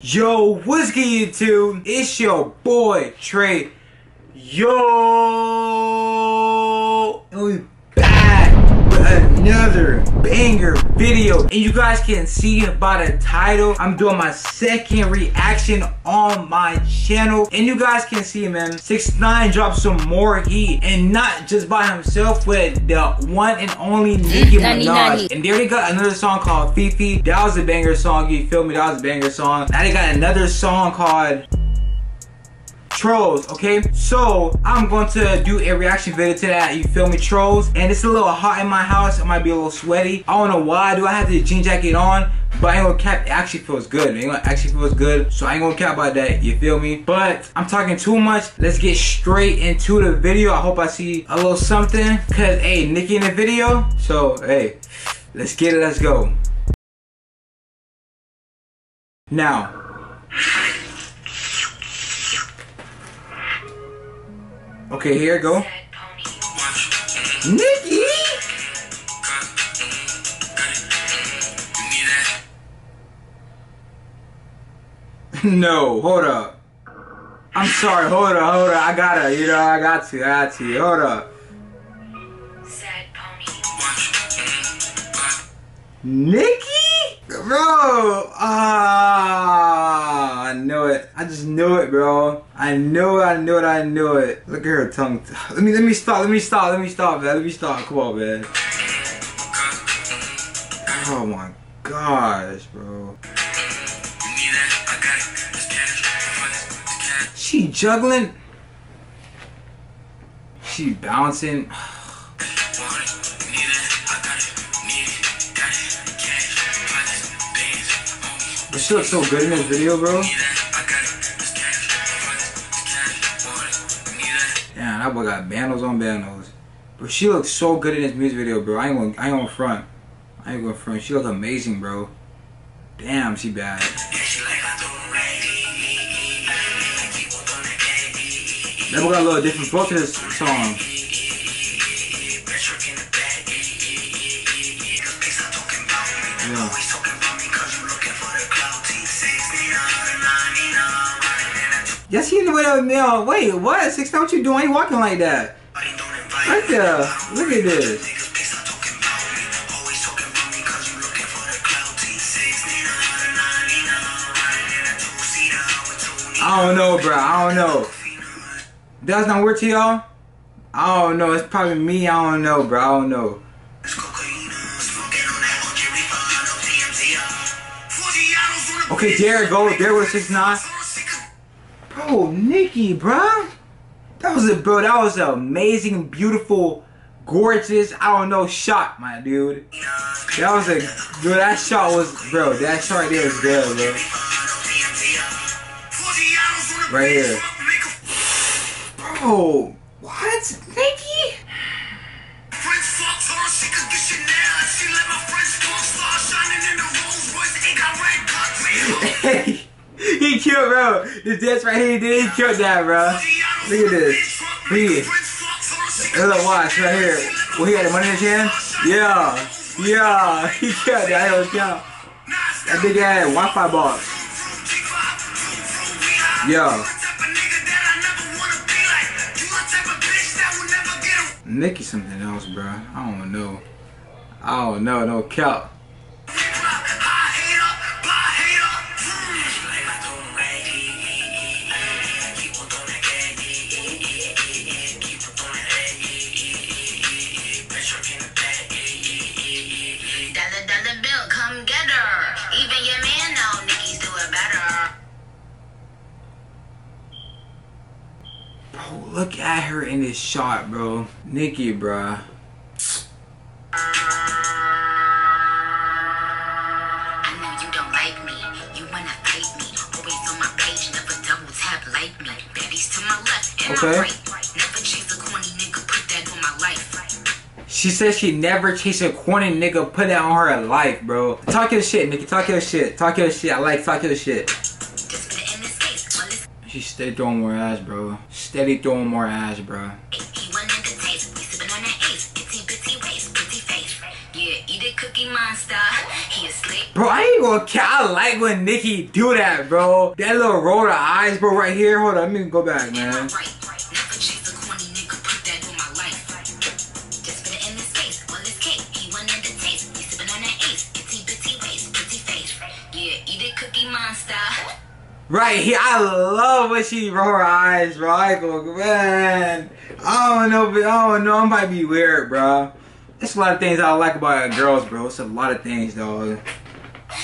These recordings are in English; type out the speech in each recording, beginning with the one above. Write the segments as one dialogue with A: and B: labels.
A: Yo, what's good YouTube? It's your boy Trey. Yo, another banger video. And you guys can see by the title, I'm doing my second reaction on my channel. And you guys can see, man, 6 9 dropped some more heat. And not just by himself, but the one and only Nicki Minaj. And they already got another song called FEFE. That was a banger song, you feel me? That was a banger song. Now they got another song called trollz okay so i'm going to do a reaction video to that you feel me trollz and it's a little hot in my house it might be a little sweaty i don't know why do i have the jean jacket on but I ain't gonna cap, it actually feels good. It actually feels good. So I ain't gonna cap about that, you feel me? But I'm talking too much. Let's get straight into the video. I hope I see a little something. Cause hey, Nicki in the video. So hey, let's get it, let's go. Now, Okay, here go. Nicki! no, hold up. I'm sorry, hold up, hold up. I gotta, you know, I got to, I got to. Hold up. Nicki? Bro, ah, I knew it. I just knew it, bro. I knew it, I knew it, I knew it. Look at her tongue. Let me, let me stop, let me stop, let me stop, man. Let me stop. Come on, man. Oh my gosh, bro. She juggling. She bouncing. She looks so good in this video, bro. Yeah, that boy got bandos on bandos. But she looks so good in this music video, bro. I ain't gonna, I ain't gonna front. I ain't gonna front. She look amazing, bro. Damn, she bad. That boy got a little different flow to this song. Yeah. Went. Wait, what? Six, what you doing? You walking like that? Right there. Look at this. I don't know, bro. I don't know. That's not work to y'all? I don't know. It's probably me. I don't know, bro. I don't know. Okay, there go. There was six nine. Bro, Nicki, bro. That was a bro. That was an amazing, beautiful, gorgeous. I don't know shot, my dude. That was a bro. That shot was bro. That shot right there was good, bro. Right here. Bro, what, Nicki? Hey. He killed, bro. This dance right here, he did. he killed that, bro. Look at this. Look at Look, watch right here. Well, he got the money in his hand? Yeah. Yeah. He killed that. Hell. That big ass Wi-Fi box. Yeah. Nicki something else, bro. I don't know. I don't know. No cap. Look at her in this shot, bro. Nicki, bruh. Okay. She says she never chased a corny nigga, put that on her life, bro. Talk your shit, Nicki. Talk your shit. Talk your shit. I like talk your shit. She steady throwing more ass, bro. Steady throwing more ass, bro. Yeah, eat a cookie monster. He a Bro, I ain't gonna care. I like when Nicki do that, bro. That little roll of eyes, bro, right here. Hold on, let me go back, man. Right here, I love when she roll her eyes, bro. I go, man. I don't know, but I don't know. It might be weird, bro. There's a lot of things I like about girls, bro. It's a lot of things, though.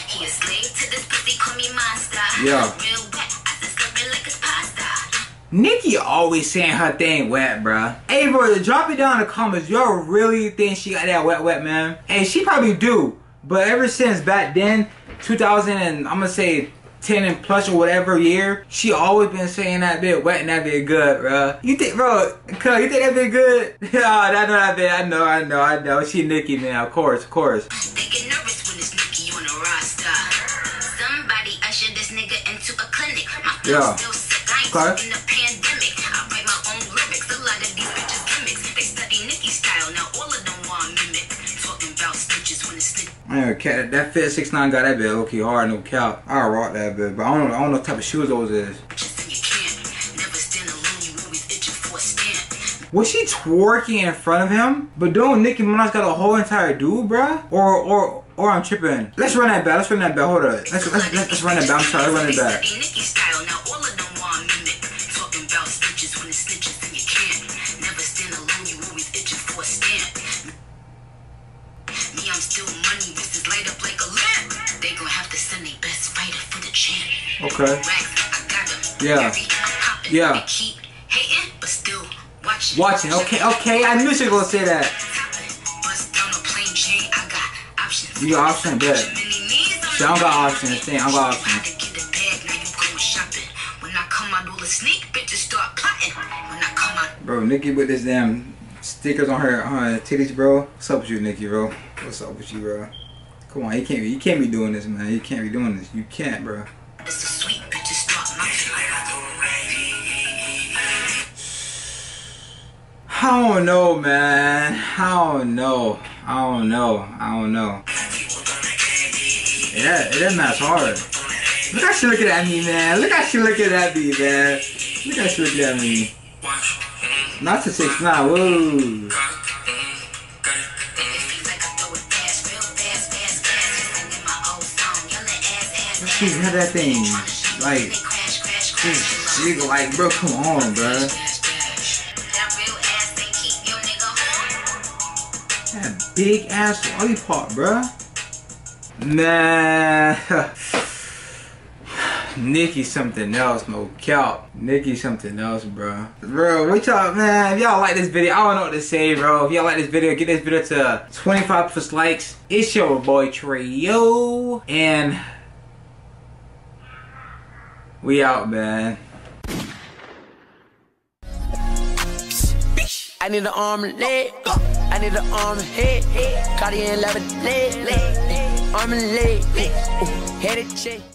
A: He a slave to this pussy, call me monster. Yeah. Nicki always saying her thing wet, bruh. Hey, bro, drop it down in the comments. Y'all really think she got that wet, wet, man? And she probably do. But ever since back then, 2000 and I'm gonna say 10 and plus or whatever year, she always been saying that bit wet and that bit good, bro. You think, bro, cuz, you think that bit good? oh, I know that bit, I know, I know, I know. She Nicki now, of course, of course. Somebody ushered this nigga into a clinic. My yeah. still sick, I ain't okay. About stitches when it's Man, cat, that fit six nine got that bit okay hard, no cap. I rock that bit, but I don't, I don't know what type of shoes those is. Was she twerking in front of him? But don't Nicki Minaj got a whole entire dude, bruh? Or or or I'm tripping. Let's run that back. Let's run that back. Hold up. Let's let's let's, let's run that back. I'm sorry. Let's run it back. Okay. Yeah. Yeah. Watching. Okay, okay. I knew she was gonna say that. You got option, bet. So I don't got options. Thing, I got options. Bro, Nicki with this damn stickers on her on her titties, bro. What's up with you, Nicki, bro? What's up with you, bro? Come on, you can't be you can't be doing this, man. You can't be doing this. You can't, bro. I don't know, man. I don't know. I don't know. I don't know. Yeah, it is not hard. Look how she looking at me, man. Look how she looking at me, man. Look how she looking at me. Not to six nine. Whoa. She had that thing, like, jiggle, like, bro, come on, bro. That big ass lollipop, bro. Man. Nicki something else, no cap. Nicki something else, bro. Bro, what y'all, man, if y'all like this video, I don't know what to say, bro. If y'all like this video, get this video to 25 plus likes. It's your boy Trayoo. And we out, man. I need an arm and leg. I need an arm and head. Cardi and leg. Arm and leg. Headed check.